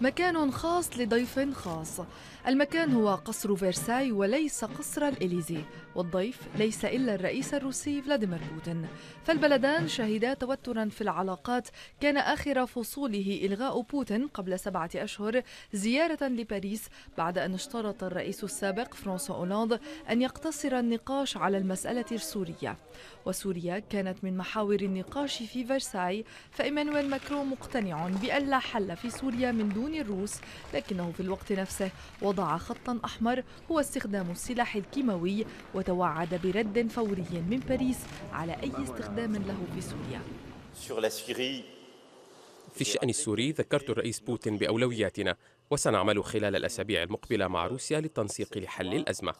مكان خاص لضيف خاص. المكان هو قصر فرساي وليس قصر الإليزي والضيف ليس إلا الرئيس الروسي فلاديمير بوتين. فالبلدان شهدا توترا في العلاقات. كان آخر فصوله إلغاء بوتين قبل سبعة أشهر زيارة لباريس بعد أن اشترط الرئيس السابق فرانسوا أولاند أن يقتصر النقاش على المسألة السورية. وسوريا كانت من محاور النقاش في فرساي فإيمانويل ماكرون مقتنع بأن لا حل في سوريا من دون الروس لكنه في الوقت نفسه وضع خطا أحمر هو استخدام السلاح الكيماوي وتوعد برد فوري من باريس على أي استخدام له في سوريا. في الشأن السوري ذكرت الرئيس بوتين بأولوياتنا وسنعمل خلال الأسابيع المقبلة مع روسيا للتنسيق لحل الأزمة.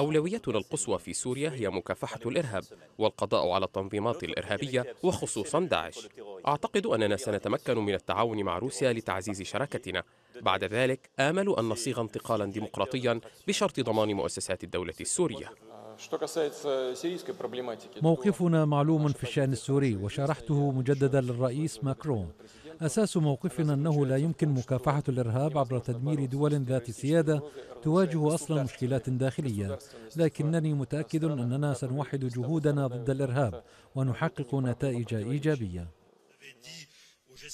أولويتنا القصوى في سوريا هي مكافحة الإرهاب والقضاء على التنظيمات الإرهابية وخصوصا داعش. أعتقد أننا سنتمكن من التعاون مع روسيا لتعزيز شراكتنا. بعد ذلك آمل أن نصيغ انتقالا ديمقراطيا بشرط ضمان مؤسسات الدولة السورية. موقفنا معلوم في الشأن السوري وشرحته مجددا للرئيس ماكرون. أساس موقفنا أنه لا يمكن مكافحة الإرهاب عبر تدمير دول ذات سيادة تواجه أصلا مشكلات داخلية. لكنني متأكد أننا سنوحد جهودنا ضد الإرهاب ونحقق نتائج إيجابية.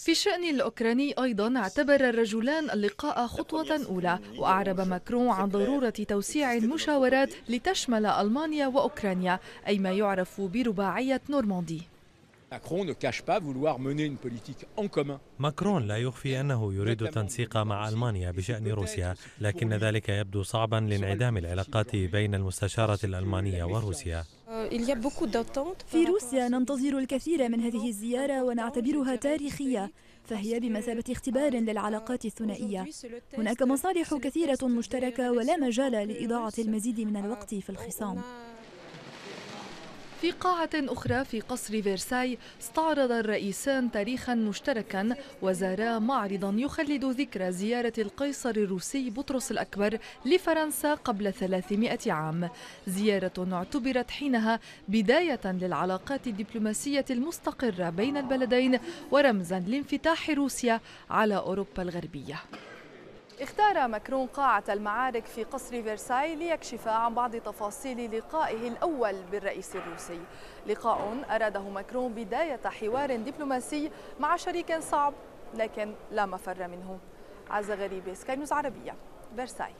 في الشأن الأوكراني أيضا اعتبر الرجلان اللقاء خطوة أولى وأعرب ماكرون عن ضرورة توسيع المشاورات لتشمل ألمانيا وأوكرانيا أي ما يعرف برباعية نورماندي. ماكرون لا يخفي أنه يريد التنسيق مع ألمانيا بشأن روسيا لكن ذلك يبدو صعبا لانعدام العلاقات بين المستشارة الألمانية وروسيا. في روسيا ننتظر الكثير من هذه الزيارة ونعتبرها تاريخية فهي بمثابة اختبار للعلاقات الثنائية. هناك مصالح كثيرة مشتركة ولا مجال لإضاعة المزيد من الوقت في الخصام. في قاعة أخرى في قصر فرساي استعرض الرئيسان تاريخا مشتركا وزارا معرضا يخلد ذكرى زيارة القيصر الروسي بطرس الأكبر لفرنسا قبل 300 عام. زيارة اعتبرت حينها بداية للعلاقات الدبلوماسية المستقرة بين البلدين ورمزا لانفتاح روسيا على أوروبا الغربية. اختار ماكرون قاعة المعارك في قصر فرساي ليكشف عن بعض تفاصيل لقائه الأول بالرئيس الروسي. لقاء أراده ماكرون بداية حوار دبلوماسي مع شريك صعب لكن لا مفر منه. عزة غريبة سكاي نيوز عربية فرساي